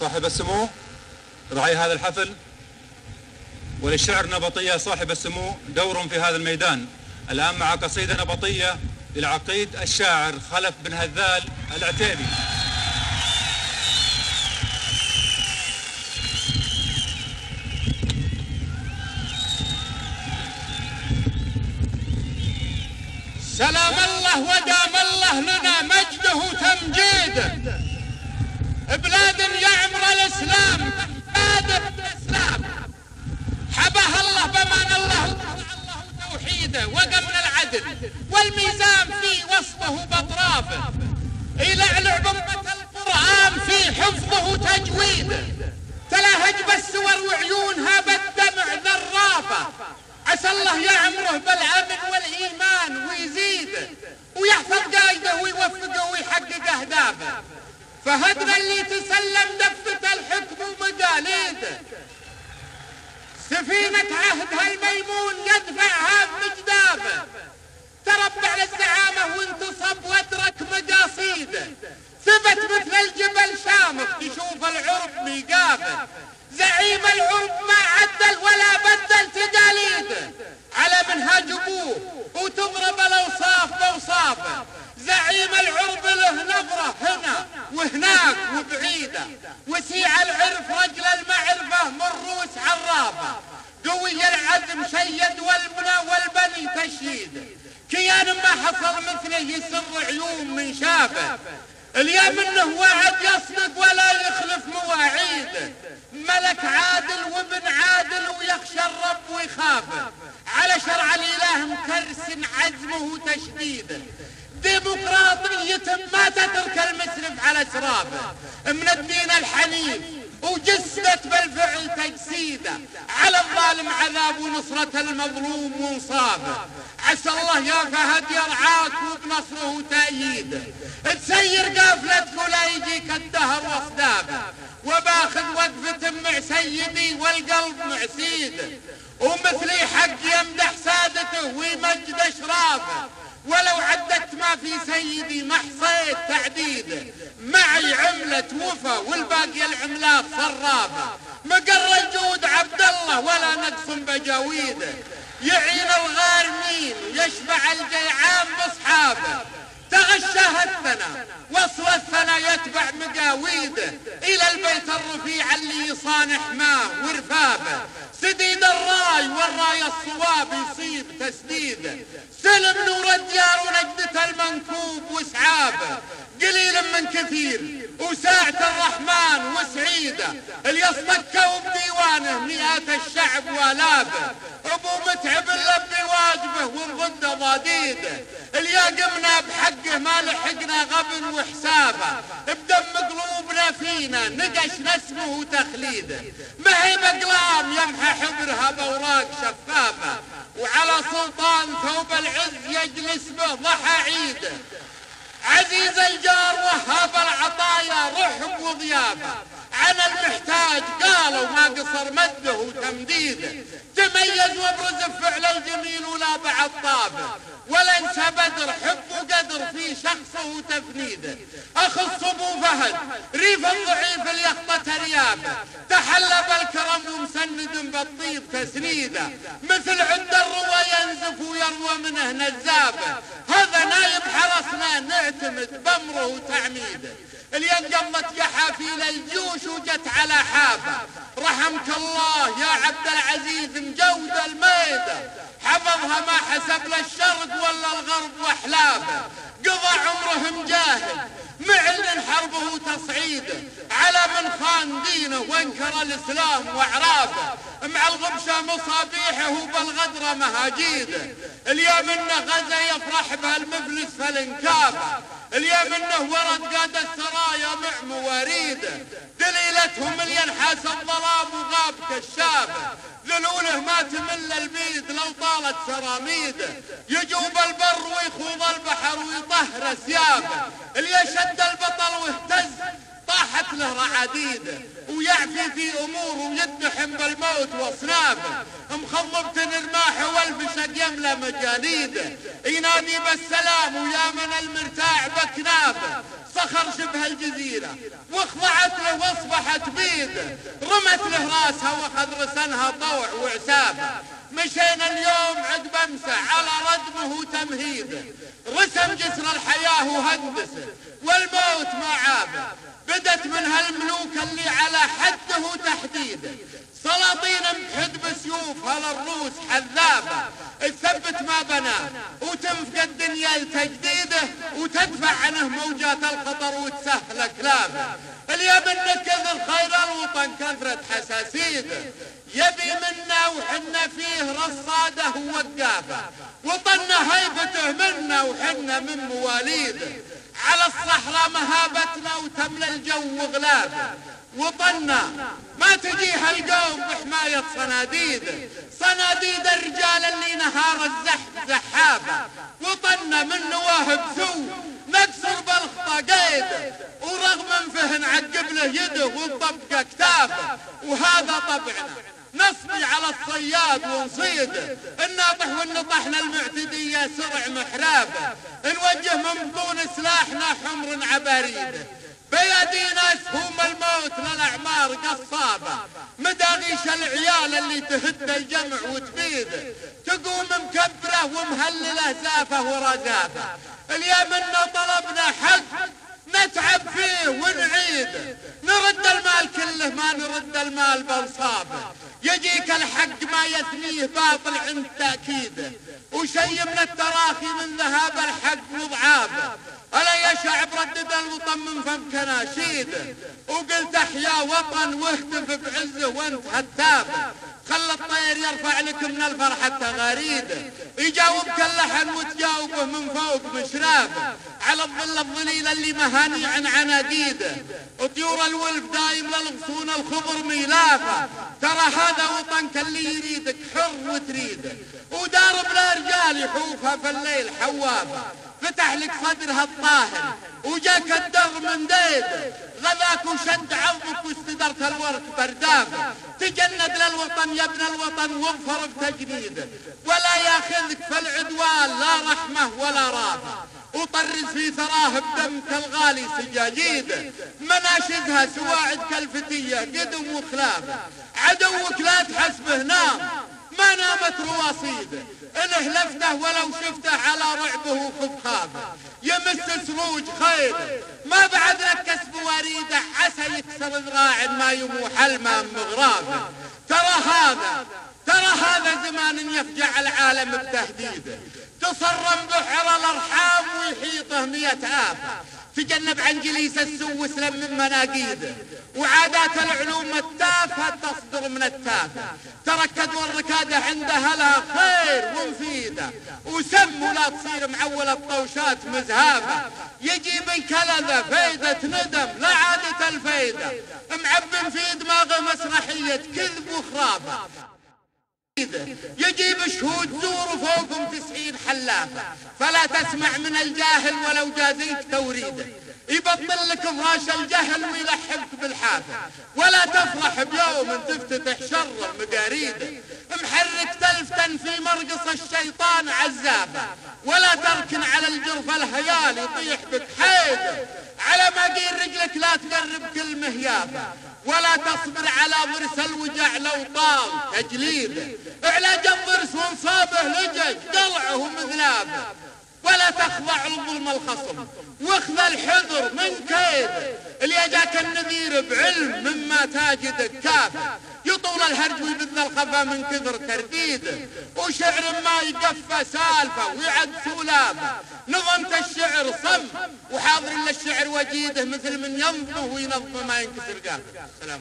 صاحب السمو. رعي هذا الحفل. وللشعر نبطية صاحب السمو دور في هذا الميدان. الآن مع قصيدة نبطية للعقيد الشاعر خلف بن هذال العتيبي. سلام الله ودام الله لنا مجده وتمجيده بلاد يعمر الإسلام بلاد الإسلام. حباها الله بمان الله توحيده وقمن العدل والميزان في وسطه بأطرافه. يلعلع بمة القرآن في حفظه وتجويده. تلاهج بالسور وعيونها بالدمع ذرافه عسى الله يعمره بالأمن والإيمان ويزيده ويحفظ قايده ويوفقه ويحقق أهدافه. فهدنا اللي تسلم الحكم ومقاليده سفينة عهدها الميمون يدفعها بمجدافه تربع للزعامة وانتصب وادرك مقاصيده ثبت مثل الجبل شامخ تشوف العرب ميقافه زعيم العرب ما عدل ولا بدل تقاليده على منهاج أبوه وتضرب الأوصاف باوصافه زعيم العرب له نظرة هنا وهناك. عرافة قوي العزم شيد والمنى والبني تشيد كيان ما حصل مثله يسر عيون من شافه انه وعد يصدق ولا يخلف مواعيده ملك عادل وابن عادل ويخشى الرب ويخافه على شرع الإله مكرس عزمه وتشديده ديمقراطية ما تترك المسرف على سرابه. من الدين الحنيف. وجسدت بالفعل تجسيده. على الظالم عذاب ونصرة المظلوم وانصافه عسى الله يا فهد يرعاك وبنصره تأييده تسير قافلتك ولا يجيك الدهر وأصدابه. وباخذ وقفة مع سيدي والقلب مع سيده. ومثلي حق يمدح سادته ويمجد أشرافه. ولو عدت ما في سيدي ما حصيت تعديده. معي عملة وفا والباقي العملات صرافة مقر الجود عبد الله ولا نقص بجاويده يعين الغارمين يشبع الجيعان بصحابه تغشاه الثنا وصل الثنا يتبع مقاويده. إلى البيت الرفيع اللي يصانح ماه ورفابه. سديد الراي والرأي الصواب يصيب تسديده سلم نور الديار ونجدة المنكوب وسعابه قليل من كثير. وساعة الرحمن وسعيدة اليصطكوا بديوانه مئات الشعب والافه ابو متعب بواجبه ونضد ضديده الياقمنا بحقه ما لحقنا غبن وحسابه. بدم قلوبنا فينا نقش نسمه وتخليده ما هي بقلام يمحى حبرها باوراق شفافه. وعلى سلطان ثوب العز يجلس به ضحى عيده عزيز الجار وهاب العطايا رحب وضيافه. عن المحتاج. قالوا ما قصر مدة وتمديده. تميز وابرز فعل الجميل ولا بعد طابه ولا انسى بدر حب وقدر في شخصه وتفنيده. اخص ابو فهد ريف الضعيف اليخطة ريابه. تحلى بالكرم ومسند بالطيب تسنيده. مثل عند الروى ينزف ويروى منه نزابه هذا نايب حرسنا نعتمد بامره وتعميده. اليوم قمت يحافيل الجيوش وجت على حافة. رحمك الله يا عبد العزيز مجود الميدة. حفظها ما حسب لا الشرق ولا الغرب واحلافه قضى عمره مجاهد. معلن حربه وتصعيده. على من خان دينه وانكر الإسلام واعرافه مع الغبشة مصابيحه وبالغدره مهاجيده. اليوم انه غزا يفرح بهالمفلس فالانكافه اليوم إنه ورد قاد السرايا مع مواريده. دليلتهم اللي ينحاس الظلام وغاب كشافه ذلوله ما تمل البيد لو طالت سراميده يجوب البر ويخوض البحر ويطهر ثيابه اللي يشد البطل واهتز طاحت له ويعفي في اموره ويدحم بالموت واصنافه مخضبة الرماح والفشق يملى مجانيده ينادي بالسلام ويا من المرتاع بكنافه صخر شبه الجزيرة واخضعت له وأصبحت تحديده رمت له راسها واخذ رسنها طوع وعسابه مشينا اليوم عقب امسه على ردمه وتمهيده رسم جسر الحياة وهندسه والموت ما عابه بدت من هالملوك اللي على حده تحديده سلاطين بحد بسيوفها للروس حذابة. تثبت ما بناه وتنفق الدنيا لتجديده وتدفع عنه موجات الخطر وتسهل كلابه اليمن كثر خير الوطن كثرة حساسيده يبي منا وحنا فيه رصاده ووقافه وطنا هيبته منا وحنا من مواليده على الصحراء مهابتنا وتملى الجو غلابه وطنا ما تجيها القوم بحماية صناديد. صناديد الرجال اللي نهار الزحف زحابة وطنا من نواهب سو نكسر بالخطا قيد. ورغم انفه نعقب له يده ونطبقه كتافه وهذا طبعنا. نصبي على الصياد ونصيده الناطح والنطحنا المعتدية سرع محرابه نوجه من بطون سلاحنا حمر عباريده بيدينا سهوم الموت للأعمار قصابة مداغيش العيال اللي تهد الجمع وتبيد. تقوم مكبرة ومهللة زافة ورزافة. اليمن طلبنا حق نتعب فيه ونعيد. نرد المال كله ما نرد المال بنصابه يجيك الحق ما يثنيه باطل عند تأكيده وشي من التراخي من ذهاب الحق وضعابه ألا يا شعب ردد الوطن من فمك ناشيد. وقلت أحيا وطن واهتف بعزه وانت هتاف خلى الطير يرفع لك من الفرحة تغاريد يجاوبك اللحن وتجاوبه من فوق مشرافه على الظل الظليل اللي مهاني عن عناديده وطيور الولف دايم للغصون الخضر ميلافه ترى هذا وطنك اللي يريدك حر وتريده ودار بلا رجال يحوفها في الليل حوافه فتح لك صدرها الطاهر وجاك الدغ من ديد غذاك وشد عظمك واستدرت الورق بردافة تجند للوطن يا ابن الوطن واغفر بتجنيده ولا ياخذك في العدوان لا رحمة ولا رافة وطرز في ثراه بدمك الغالي سجاجيده مناشدها سواعد كالفتية قدم وخلافة. عدوك لا تحسبه نام. ما نامت رواصيده إن هلفته ولو شفته على رعبه وخفخافه يمس سروج خير. ما بعد لك كسب وريده عسى يكسر ذراع ما يموح الماء مغرافه ترى هذا ترى هذا زمان يفجع العالم بتهديده تصرم بحر الأرحام ويحيطه مئة آفة. تجنب عن جليس السو وسلم من مناقيده وعادات العلوم التافهة تصدر من التافه تركد والركادة عندها لها خير ومفيدة. وسم ولا تصير معول الطوشات مزهافة يجيب الكلذة فايدة ندم لا عادة الفايدة. معبن في دماغه مسرحية كذب وخرافة يجيب شهود زور فوقهم تسعين حلافة. فلا تسمع من الجاهل ولو جازيك توريده. يبطل لك فراش الجهل ويلحقك بالحافة ولا تفرح بيوم تفتتح شر مقاريده. محرك تلفتا في مرقص الشيطان عزافة. ولا تركن على الجرف الهيال يطيح بك حيده. على ما قيل رجلك لا تقرب كل مهيافة. ولا تصبر على ضرس الوجع لو طال تجليده. علاج الضرس وانصابه لجج. تخضع لظلم الخصم. واخذ الحذر من كيد. اللي جاك النذير بعلم مما تاجدك كافه يطول الهرج ويبذل الخفا من كثر ترديده وشعر ما يقفى سالفة ويعد سولافه نظمت الشعر صم. وحاضر للشعر وجيده مثل من ينظمه وينظم ما ينكسر قافه سلام.